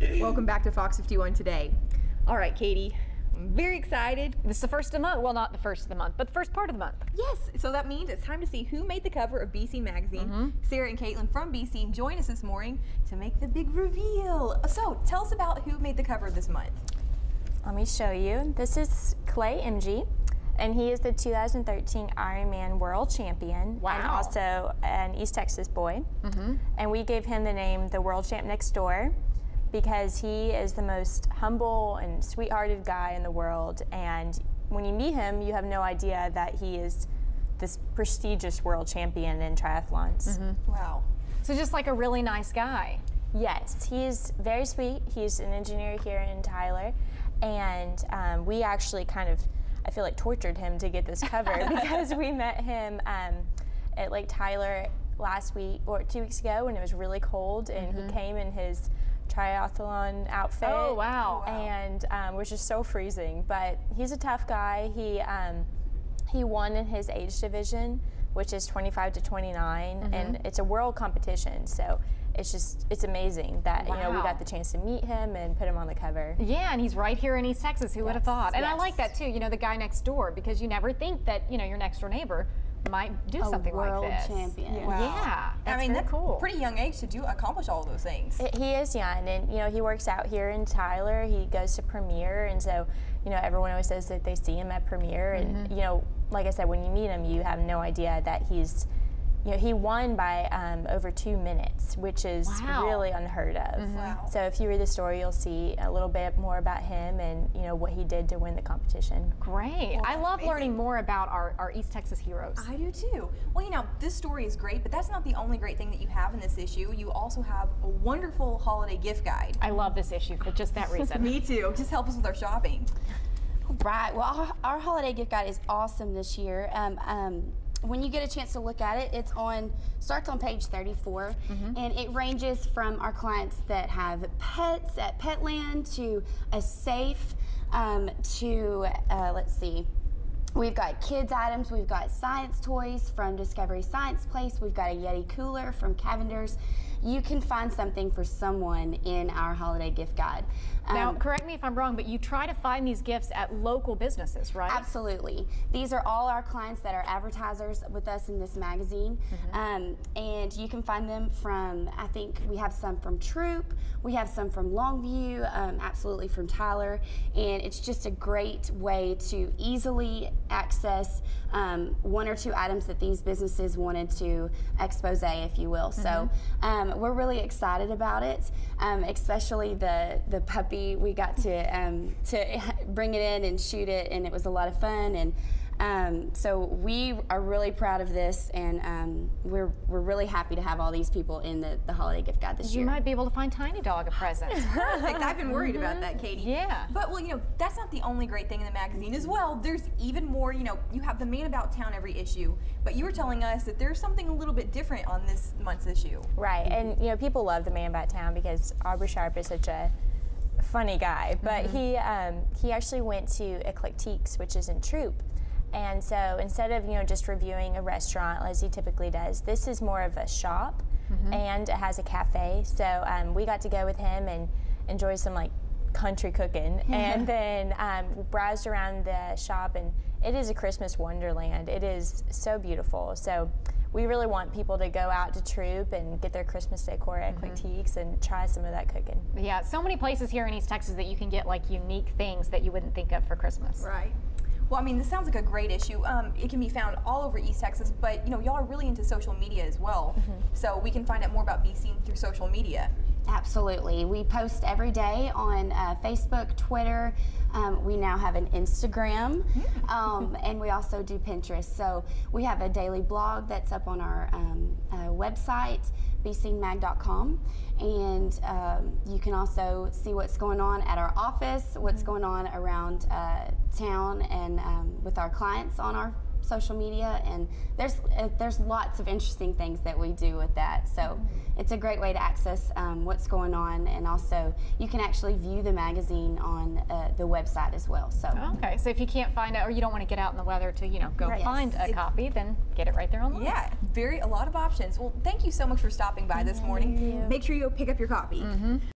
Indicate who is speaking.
Speaker 1: Welcome back to Fox 51 today. All right, Katie, I'm very excited.
Speaker 2: This is the first of the month. Well, not the first of the month, but the first part of the month.
Speaker 1: Yes, so that means it's time to see who made the cover of Bscene Magazine.
Speaker 2: Mm-hmm.
Speaker 1: Sarah and Caitlin from Bscene join us this morning to make the big reveal. So tell us about who made the cover this month.
Speaker 3: Let me show you. This is Clay Emge, and he is the 2013 Ironman World Champion and also an East Texas boy. And we gave him the name the World Champ Next Door because he is the most humble and sweethearted guy in the world. And when you meet him, you have no idea that he is this prestigious world champion in triathlons.
Speaker 1: Wow.
Speaker 2: So just like a really nice guy.
Speaker 3: Yes, he's very sweet. He's an engineer here in Tyler, and um, we actually kind of, I feel like, tortured him to get this cover because we met him um, at Lake Tyler last week or two weeks ago when it was really cold, and he came in his triathlon outfit.
Speaker 2: Oh, wow.
Speaker 3: And um, was just so freezing, but he's a tough guy. He um, he won in his age division, which is 25 to 29, and it's a world competition. So it's just it's amazing that you know we got the chance to meet him and put him on the cover.
Speaker 2: Yeah, and he's right here in East Texas. Who would have thought? And I like that too. You know, the guy next door, because you never think that you know your next door neighbor might do something
Speaker 4: world
Speaker 2: like this.
Speaker 4: champion.
Speaker 2: Yeah, that's
Speaker 1: I mean,
Speaker 2: very
Speaker 1: that's
Speaker 2: cool.
Speaker 1: pretty young age to do accomplish all of those things.
Speaker 3: I- He is young, and you know he works out here in Tyler. He goes to Premier, and so you know everyone always says that they see him at Premier, and mm-hmm. you know, like I said, when you meet him, you have no idea that he's, you know, he won by um, over two minutes, which is
Speaker 2: Wow.
Speaker 3: really unheard of.
Speaker 1: Wow.
Speaker 3: So if you read the story, you'll see a little bit more about him and you know what he did to win the competition.
Speaker 2: Great. I love
Speaker 1: amazing.
Speaker 2: learning more about our, our East Texas heroes.
Speaker 1: I do too. Well, you know, this story is great, but that's not the only great thing that you have in this issue. You also have a wonderful holiday gift guide.
Speaker 2: I love this issue for just that reason.
Speaker 1: Me too. Just help us with our shopping.
Speaker 4: Right. Well, our, our holiday gift guide is awesome this year. Um, um, when you get a chance to look at it, it's on starts on page 34, and it ranges from our clients that have pets at Petland to a safe um, to uh, let's see. We've got kids items, we've got science toys from Discovery Science Place, we've got a Yeti cooler from Cavender's. You can find something for someone in our holiday gift guide.
Speaker 2: Now,
Speaker 4: Um,
Speaker 2: correct me if I'm wrong, but you try to find these gifts at local businesses, right?
Speaker 4: Absolutely. These are all our clients that are advertisers with us in this magazine. Um, and you can find them from, I think we have some from Troup, we have some from Longview, um, absolutely from Tyler. And it's just a great way to easily access um, one or two items that these businesses wanted to expose, if you will. So um, we're really excited about it, um, especially the, the puppy. We got to, um, to bring it in and shoot it, and it was a lot of fun. And um, so we are really proud of this, and um, we're, we're really happy to have all these people in the, the holiday gift guide this
Speaker 2: You
Speaker 4: year.
Speaker 2: You might be able to find Tiny Dog a present.
Speaker 1: Perfect. I've been worried about that, Katie.
Speaker 2: Yeah.
Speaker 1: But well, you know, that's not the only great thing in the magazine as well. There's even more. You know, you have the man about town every issue, but you were telling us that there's something a little bit different on this month's issue.
Speaker 3: Right, and you know people love the man about town because Aubrey Sharp is such a funny guy. But he um, he actually went to Eclectiques, which is in Troup, and so instead of you know just reviewing a restaurant as he typically does, this is more of a shop, and it has a cafe. So um, we got to go with him and enjoy some like country cooking, and then um, browsed around the shop, and it is a Christmas wonderland. It is so beautiful. So we really want people to go out to Troup and get their Christmas decor at Eclectiques and try some of that cooking.
Speaker 2: Yeah, so many places here in East Texas that you can get like unique things that you wouldn't think of for Christmas.
Speaker 1: Right. Well, I mean, this sounds like a great issue. Um, it can be found all over East Texas, but you know, y'all are really into social media as well. So we can find out more about Bscene through social media.
Speaker 4: Absolutely. We post every day on uh, Facebook, Twitter. Um, we now have an Instagram, um, and we also do Pinterest. So we have a daily blog that's up on our um, uh, website, bscenemag.com. And um, you can also see what's going on at our office, what's going on around uh, town, and um, with our clients on our social media and there's uh, there's lots of interesting things that we do with that so it's a great way to access um, what's going on and also you can actually view the magazine on uh, the website as well so
Speaker 2: Okay, so if you can't find it or you don't want to get out in the weather to, you know, go
Speaker 4: Right.
Speaker 2: find
Speaker 4: Yes.
Speaker 2: a copy, then get it right there online.
Speaker 1: Yeah, very a lot of options. Well, thank you so much for stopping by this morning. Make sure you go pick up your copy.